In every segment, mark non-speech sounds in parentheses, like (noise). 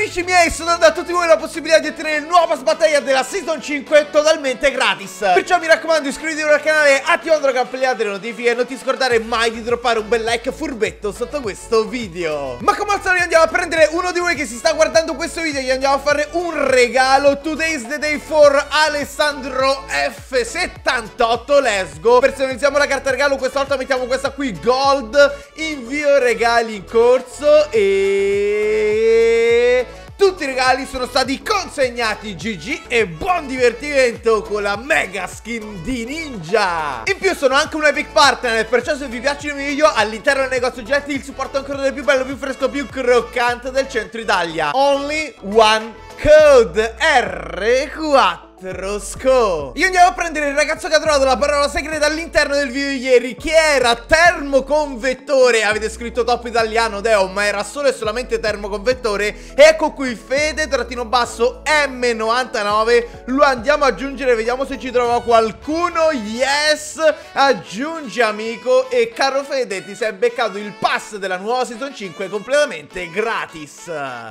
amici miei, sto dando a tutti voi la possibilità di ottenere nuova sbattaglia della Season 5 totalmente gratis. Perciò mi raccomando iscrivetevi al canale, attivando la campanella delle notifiche e non ti scordare mai di droppare un bel like furbetto sotto questo video. Ma come al solito andiamo a prendere uno di voi che si sta guardando questo video e gli andiamo a fare un regalo. Today's the day for Alessandro F78, let's go. Personalizziamo la carta regalo, questa volta mettiamo questa qui gold. Invio regali in corso e... Tutti i regali sono stati consegnati GG e buon divertimento con la mega skin di Ninja. In più sono anche un epic partner perciò se vi piacciono i miei video all'interno del negozio oggetti il supporto ancora del più bello, più fresco, più croccante del centro Italia. Only one code R4 Trosco. Io andiamo a prendere il ragazzo che ha trovato la parola segreta all'interno del video di ieri Che era termoconvettore. Avete scritto top italiano Deo Ma era solo e solamente termoconvettore. E ecco qui Fede trattino basso M99 Lo andiamo ad aggiungere Vediamo se ci trova qualcuno. Yes! Aggiungi amico. E caro Fede ti sei beccato il pass della nuova season 5 Completamente gratis.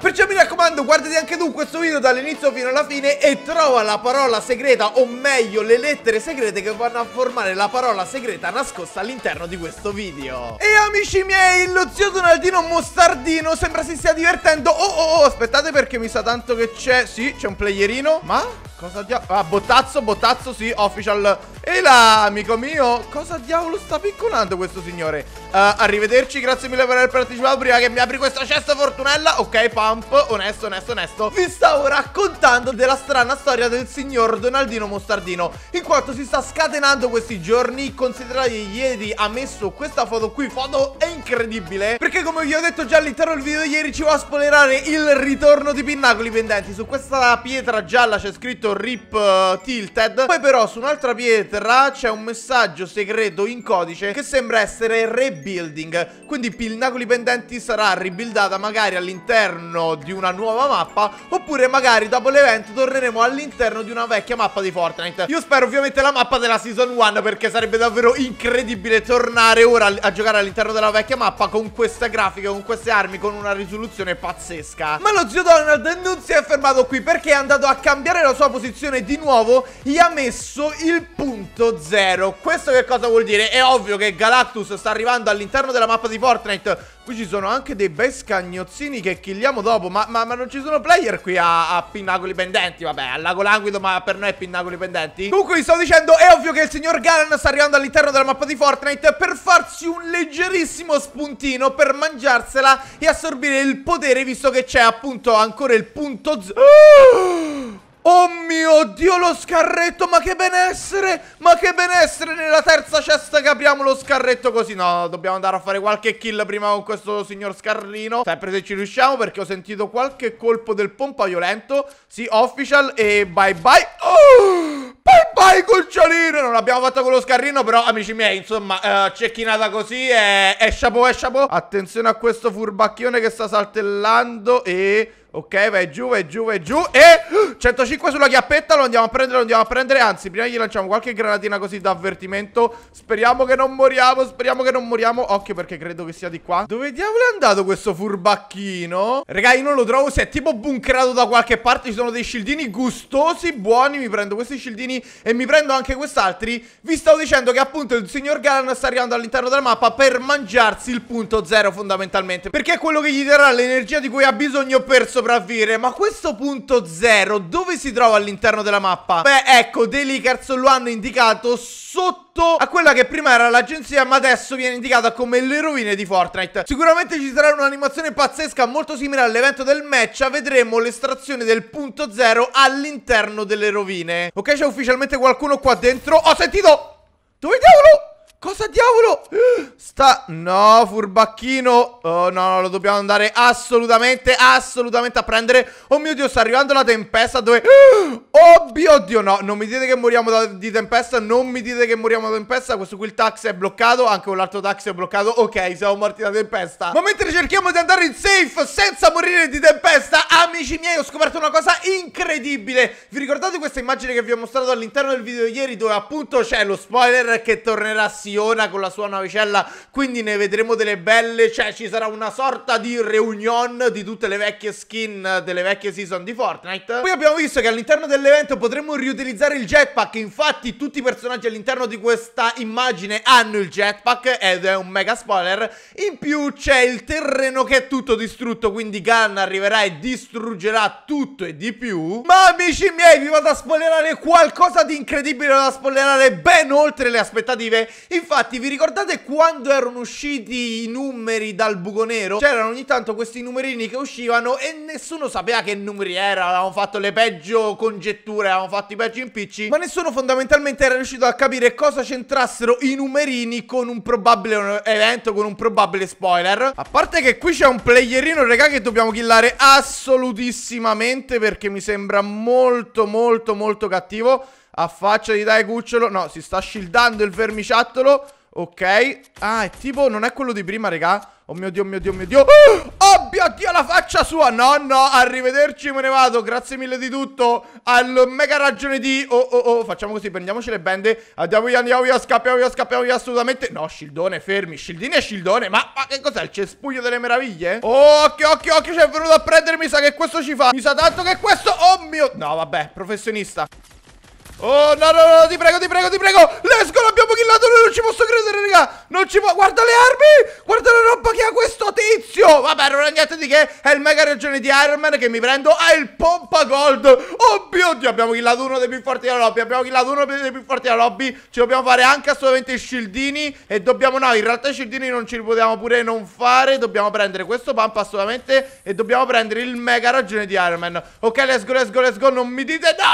Perciò mi raccomando guardati anche tu questo video dall'inizio fino alla fine E trova la parola parola segreta o meglio le lettere segrete che vanno a formare la parola segreta nascosta all'interno di questo video. E amici miei lo zio Donaldino Mostardino sembra si stia divertendo. Oh oh oh aspettate perché mi sa tanto che c'è. Sì c'è un playerino Ma cosa diavolo Ah bottazzo bottazzo sì official. E là amico mio Cosa diavolo sta piccolando questo signore? Uh, Arrivederci grazie mille per aver partecipato Prima che mi apri questa cesta fortunella. Ok pump onesto onesto onesto. Vi stavo raccontando della strana storia del signor Donaldino Mostardino In quanto si sta scatenando questi giorni. Considerate ieri ha messo questa foto qui. Foto è incredibile Perché come vi ho detto già all'interno del video ieri Ci va a spoilerare il ritorno di pinnacoli pendenti. Su questa pietra gialla c'è scritto RIP uh, Tilted. Poi però su un'altra pietra c'è un messaggio segreto in codice Che sembra essere rebuilding. Quindi pinnacoli pendenti sarà ribuildata magari all'interno di una nuova mappa Oppure magari dopo l'evento torneremo all'interno di una vecchia mappa di Fortnite. Io spero ovviamente la mappa della Season 1 Perché sarebbe davvero incredibile tornare ora a giocare all'interno della vecchia mappa Con queste grafiche, con queste armi, con una risoluzione pazzesca. Ma lo zio Donald non si è fermato qui Perché è andato a cambiare la sua posizione di nuovo Gli ha messo il punto zero. Questo che cosa vuol dire? È ovvio che Galactus sta arrivando all'interno della mappa di Fortnite. Qui ci sono anche dei bei scagnozzini che killiamo dopo ma, ma, ma non ci sono player qui a, a pinnacoli pendenti. Vabbè, al lago languido ma per noi è pinnacoli pendenti. Comunque vi stavo dicendo, è ovvio che il signor Galan sta arrivando all'interno della mappa di Fortnite Per farsi un leggerissimo spuntino per mangiarsela e assorbire il potere Visto che c'è appunto ancora il punto... Z Oh (gasps) mio Dio lo scarretto Ma che benessere Ma che benessere nella terza cesta che apriamo lo scarretto così. No dobbiamo andare a fare qualche kill prima con questo signor scarrino. Sempre se ci riusciamo perché ho sentito qualche colpo del pompa violento. Sì official e bye bye. Oh Bye bye cucciolino. Non l'abbiamo fatto con lo scarrino Però amici miei insomma uh, Cecchinata così è, è chapeau è chapeau Attenzione a questo furbacchione che sta saltellando E... Ok, vai giù, vai giù, vai giù. E 105 sulla chiappetta Lo andiamo a prendere, lo andiamo a prendere. Anzi, prima gli lanciamo qualche granatina così da avvertimento Speriamo che non moriamo Speriamo che non moriamo. Occhio perché credo che sia di qua. Dove diavolo è andato questo furbacchino? Raga, io non lo trovo Si è tipo bunkerato da qualche parte. Ci sono dei shieldini gustosi, buoni. Mi prendo questi shieldini e mi prendo anche quest'altri. Vi stavo dicendo che appunto il signor Galan sta arrivando all'interno della mappa Per mangiarsi il punto zero fondamentalmente. Perché è quello che gli darà l'energia di cui ha bisogno per sopravvivere Ma questo punto zero dove si trova all'interno della mappa? Beh ecco, dei Lakers lo hanno indicato sotto a quella che prima era l'agenzia ma adesso viene indicata come le rovine di Fortnite. Sicuramente ci sarà un'animazione pazzesca molto simile all'evento del match. Vedremo l'estrazione del punto zero all'interno delle rovine. Ok c'è ufficialmente qualcuno qua dentro. Ho sentito! Dove diavolo? Cosa diavolo? Sta... No, furbacchino. Oh no, no, lo dobbiamo andare assolutamente, assolutamente a prendere. Oh mio Dio, sta arrivando la tempesta dove... (gasps) Oh mio Dio, no, non mi dite che moriamo da, di tempesta Non mi dite che moriamo da tempesta. Questo qui il taxi è bloccato, anche quell'altro taxi è bloccato. Ok, siamo morti da tempesta. Ma mentre cerchiamo di andare in safe senza morire di tempesta Amici miei ho scoperto una cosa incredibile. Vi ricordate questa immagine che vi ho mostrato all'interno del video ieri Dove appunto c'è lo spoiler che tornerà Siona con la sua navicella Quindi ne vedremo delle belle. Cioè ci sarà una sorta di reunion di tutte le vecchie skin delle vecchie season di Fortnite. Poi abbiamo visto che all'interno dell'evento potremmo riutilizzare il jetpack. Infatti tutti i personaggi all'interno di questa immagine hanno il jetpack Ed è un mega spoiler. In più c'è il terreno che è tutto distrutto Quindi Gun arriverà e distruggerà tutto e di più. Ma amici miei vi vado a spoilerare qualcosa di incredibile Da spoilerare ben oltre le aspettative? Infatti vi ricordate quando erano usciti i numeri dal buco nero? C'erano ogni tanto questi numerini che uscivano E nessuno sapeva che numeri erano Avevamo fatto le peggio congetture Avevamo fatto i peggio impicci Ma nessuno fondamentalmente era riuscito a capire cosa c'entrassero i numerini Con un probabile evento Con un probabile spoiler A parte che qui c'è un playerino regà che dobbiamo killare assolutissimamente perché mi sembra molto molto molto cattivo. A faccia di dai cucciolo. No, si sta shieldando il vermiciattolo. Ok. Ah, è tipo, non è quello di prima, regà. Oh mio dio, mio dio, mio dio Oh mio (gasps) dio, la faccia sua No, no, arrivederci, me ne vado Grazie mille di tutto Al mega ragione di Oh, oh, oh Facciamo così, prendiamoci le bende Andiamo via, andiamo via, scappiamo via, scappiamo via Assolutamente No, Scildone, fermi Scildini e Scildone Ma, ma che cos'è? Il cespuglio delle meraviglie? Oh, occhio, occhio, occhio C'è venuto a prendere Mi sa che questo ci fa Mi sa tanto che questo Oh mio No, vabbè, professionista Oh no no no ti prego ti prego ti prego. Let's go l'abbiamo killato noi non ci posso credere raga. Non ci può Guarda le armi! Guarda la roba che ha questo tizio! Vabbè non è niente di che. È il mega regione di Iron Man che mi prendo. Ha il pompa gold. Oh mio dio abbiamo killato uno dei più forti della lobby. Abbiamo killato uno dei più forti della lobby. Ci dobbiamo fare anche assolutamente i shieldini E dobbiamo no in realtà i shieldini non ci li potevamo pure non fare. Dobbiamo prendere questo pump assolutamente E dobbiamo prendere il mega ragione di Iron Man. Ok let's go let's go let's go. Non mi dite no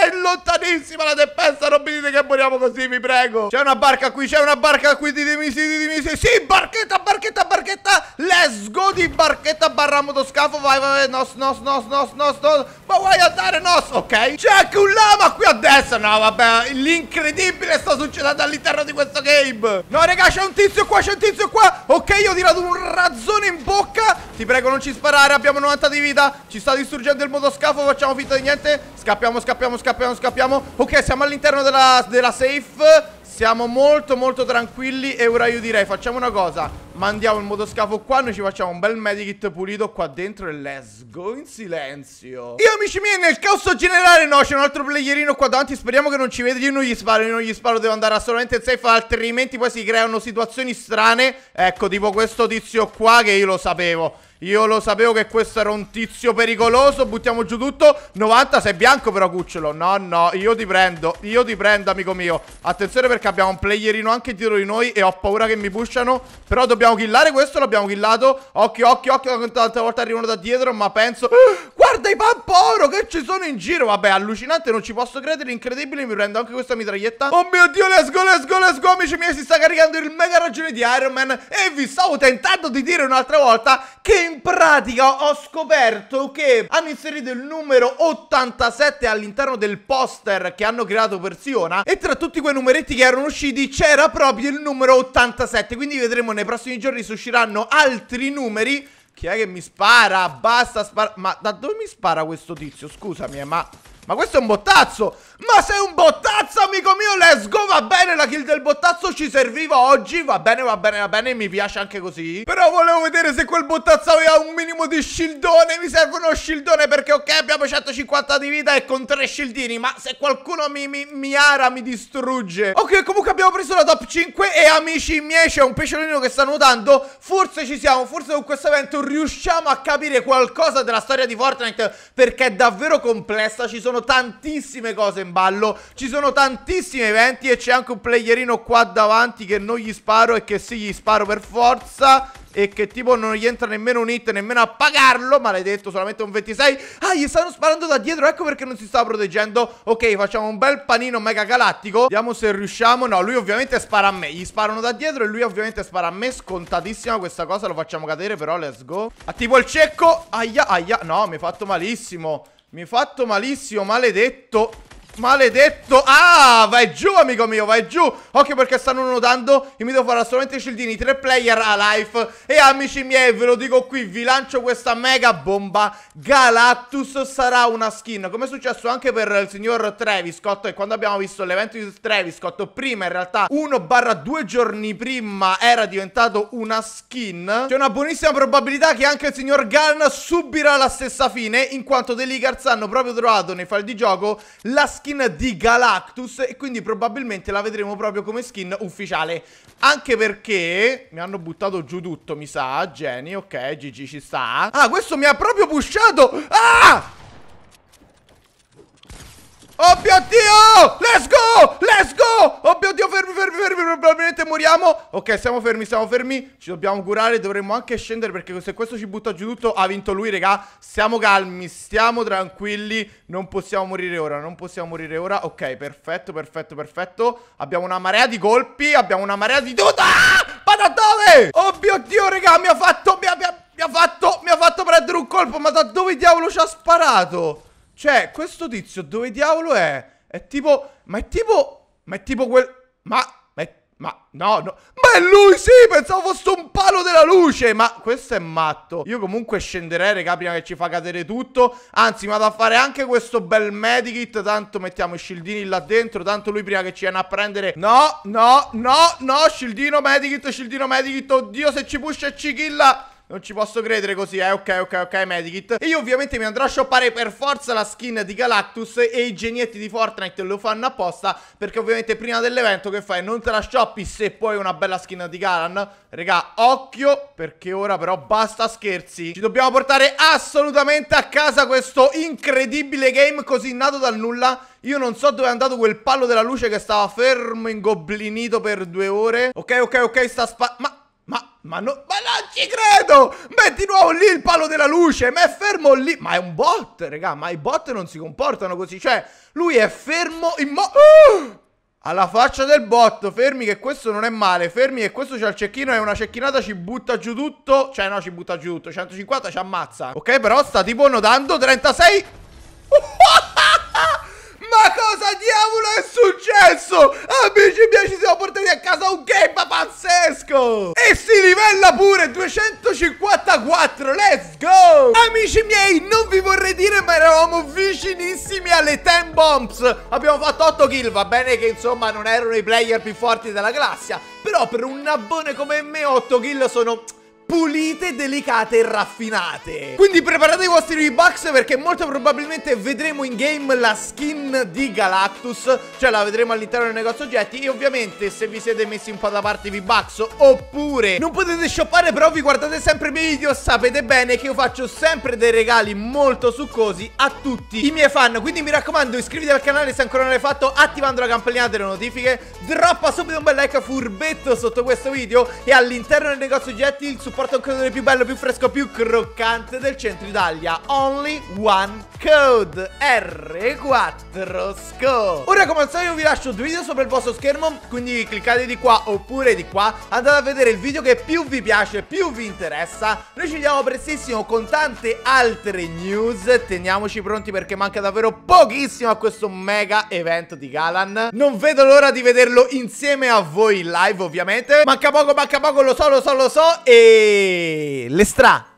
è lontanissimo bellissima la tempesta Non mi dite che moriamo così vi prego. C'è una barca qui C'è una barca qui Ditemi sì Ditemi sì. Sì barchetta barchetta barchetta. Let's go di barchetta barra motoscafo. Vai vai Nos nos nos nos nos nos. Ma vuoi andare nos? Ok. C'è anche un lama qui a destra No vabbè L'incredibile sta succedendo all'interno di questo game. No raga c'è un tizio qua C'è un tizio qua. Ok io ho tirato un razzone in bocca. Ti prego non ci sparare Abbiamo 90 di vita. Ci sta distruggendo il motoscafo Facciamo finta di niente. Scappiamo scappiamo scappiamo scappiamo Ok, siamo all'interno della, della safe. Siamo molto molto tranquilli. E ora io direi facciamo una cosa Mandiamo il motoscafo qua, noi ci facciamo un bel medikit pulito qua dentro e let's go in silenzio. Io amici miei nel caos generale no c'è un altro playerino qua davanti Speriamo che non ci veda, io non gli sparo, io non gli sparo Devo andare assolutamente in safe altrimenti poi si creano situazioni strane. Ecco tipo questo tizio qua che io lo sapevo. Io lo sapevo che questo era un tizio pericoloso Buttiamo giù tutto. 90 sei bianco però cucciolo. No no io ti prendo Io ti prendo amico mio. Attenzione perché abbiamo un playerino anche dietro di noi E ho paura che mi pushano Però dobbiamo killare questo L'abbiamo killato. Occhio occhio occhio Tante volte arrivano da dietro Ma penso (gasps) Guarda i pamporo che ci sono in giro. Vabbè allucinante non ci posso credere Incredibile. Mi prendo anche questa mitraglietta. Oh mio dio let's go let's go let's go Amici miei si sta caricando il mega ragione di Iron Man. E vi stavo tentando di dire un'altra volta Che in pratica ho scoperto che hanno inserito il numero 87 all'interno del poster che hanno creato per Siona. E tra tutti quei numeretti che erano usciti c'era proprio il numero 87 quindi vedremo nei prossimi giorni se usciranno altri numeri chi è che mi spara? Basta spara Ma da dove mi spara questo tizio? Scusami eh, ma ma questo è un bottazzo Ma sei un bottazzo amico mio Let's go Va bene la kill del bottazzo ci serviva oggi Va bene va bene va bene Mi piace anche così. Però volevo vedere se quel bottazzo aveva un minimo di shieldone Mi serve uno shieldone perché ok abbiamo 150 di vita e con tre shieldini Ma se qualcuno mi, mi, mi ara mi distrugge. Ok comunque abbiamo preso la top 5 E amici miei c'è un pesciolino che sta nuotando. Forse ci siamo Forse con questo evento riusciamo a capire qualcosa della storia di Fortnite Perché è davvero complessa Ci sono tantissime cose in ballo. Ci sono tantissimi eventi E c'è anche un playerino qua davanti Che non gli sparo e che sì gli sparo per forza e che tipo non gli entra nemmeno un hit Nemmeno a pagarlo Maledetto solamente un 26 Ah gli stanno sparando da dietro Ecco perché non si stava proteggendo. Ok facciamo un bel panino mega galattico Vediamo se riusciamo. No lui ovviamente spara a me Gli sparano da dietro e lui ovviamente spara a me Scontatissima questa cosa Lo facciamo cadere però let's go. Attivo il cecco Aia aia No mi hai fatto malissimo mi hai fatto malissimo, maledetto Maledetto! Ah vai giù amico mio vai giù! Occhio perché stanno notando Io mi devo fare assolutamente scildini Tre player a life. E amici miei ve lo dico qui Vi lancio questa mega bomba. Galactus sarà una skin Come è successo anche per il signor Travis Scott E quando abbiamo visto l'evento di Travis Scott Prima in realtà 1 barra 2 giorni prima Era diventato una skin. C'è una buonissima probabilità che anche il signor Gunn Subirà la stessa fine In quanto dei Leakers hanno proprio trovato nei file di gioco La skin skin di Galactus e quindi probabilmente la vedremo proprio come skin ufficiale. Anche perché mi hanno buttato giù tutto, mi sa, Jenny, ok, GG ci sta. Ah, questo mi ha proprio pushato! Ah! Oh mio Dio! Let's go! Let's go! Oh mio Dio, fermi, fermi, fermi Probabilmente moriamo Ok, siamo fermi, siamo fermi Ci dobbiamo curare, dovremmo anche scendere Perché se questo ci butta giù tutto Ha vinto lui, raga Stiamo calmi, stiamo tranquilli Non possiamo morire ora, non possiamo morire ora Ok, perfetto, perfetto, perfetto Abbiamo una marea di colpi Abbiamo una marea di tutto ah! Ma da dove? Oh mio Dio, raga, mi ha fatto Mi ha, mi ha, mi ha fatto, mi ha fatto prendere un colpo Ma da dove diavolo ci ha sparato? Cioè, questo tizio dove diavolo è? È tipo... Ma è tipo... Ma è tipo quel... Ma... Ma... ma no, no. Ma è lui, sì! Pensavo fosse un palo della luce! Ma questo è matto. Io comunque scenderei, raga, prima che ci fa cadere tutto. Anzi, vado a fare anche questo bel medikit. Tanto mettiamo i shieldini là dentro. Tanto lui prima che ci viene a prendere... No, no, no, no. Shieldino medikit, shieldino medikit. Oddio, se ci push e ci killa... Non ci posso credere così, eh. Ok, ok, ok, Medikit. E io ovviamente mi andrò a shoppare per forza la skin di Galactus e i genietti di Fortnite lo fanno apposta perché ovviamente prima dell'evento che fai? Non te la shoppi se poi una bella skin di Galan. Regà, occhio perché ora però basta scherzi. Ci dobbiamo portare assolutamente a casa questo incredibile game così nato dal nulla. Io non so dove è andato quel palo della luce che stava fermo ingoblinito per due ore. Ok, ok, ok, sta spa... Ma... Ma, no, ma non ci credo! Metti nuovo lì il palo della luce, ma è fermo lì. Ma è un bot, raga, ma i bot non si comportano così. Cioè, lui è fermo in mo... Uh! (gasps) Alla faccia del bot, fermi che questo non è male, fermi che questo c'ha il cecchino e una cecchinata ci butta giù tutto. Cioè no, ci butta giù tutto, 150 ci ammazza. Ok, però sta tipo notando 36... Cosa diavolo è successo? Amici miei ci siamo portati a casa un game pazzesco! E si livella pure 254 Let's go! Amici miei non vi vorrei dire ma eravamo vicinissimi alle 10 bombs. Abbiamo fatto 8 kill Va bene che insomma non erano i player più forti della galassia. Però per un nabbone come me 8 kill sono pulite, delicate e raffinate. Quindi preparate i vostri V-Bucks perché molto probabilmente vedremo in game la skin di Galactus, cioè la vedremo all'interno del negozio oggetti. E ovviamente se vi siete messi un po' da parte V-Bucks oppure non potete shoppare però vi guardate sempre i miei video, sapete bene che io faccio sempre dei regali molto succosi a tutti i miei fan, quindi mi raccomando iscriviti al canale se ancora non l'hai fatto attivando la campanellina delle notifiche, droppa subito un bel like furbetto sotto questo video e all'interno del negozio oggetti il supporto porta un codone più bello, più fresco, più croccante del centro Italia. Only one code R4 SCO. Ora come al solito vi lascio due video sopra il vostro schermo, quindi cliccate di qua oppure di qua, andate a vedere il video che più vi piace, più vi interessa. Noi ci vediamo prestissimo con tante altre news, teniamoci pronti perché manca davvero pochissimo a questo mega evento di Galan. Non vedo l'ora di vederlo insieme a voi in live ovviamente. Manca poco, manca poco, lo so, lo so, lo so e... L'estra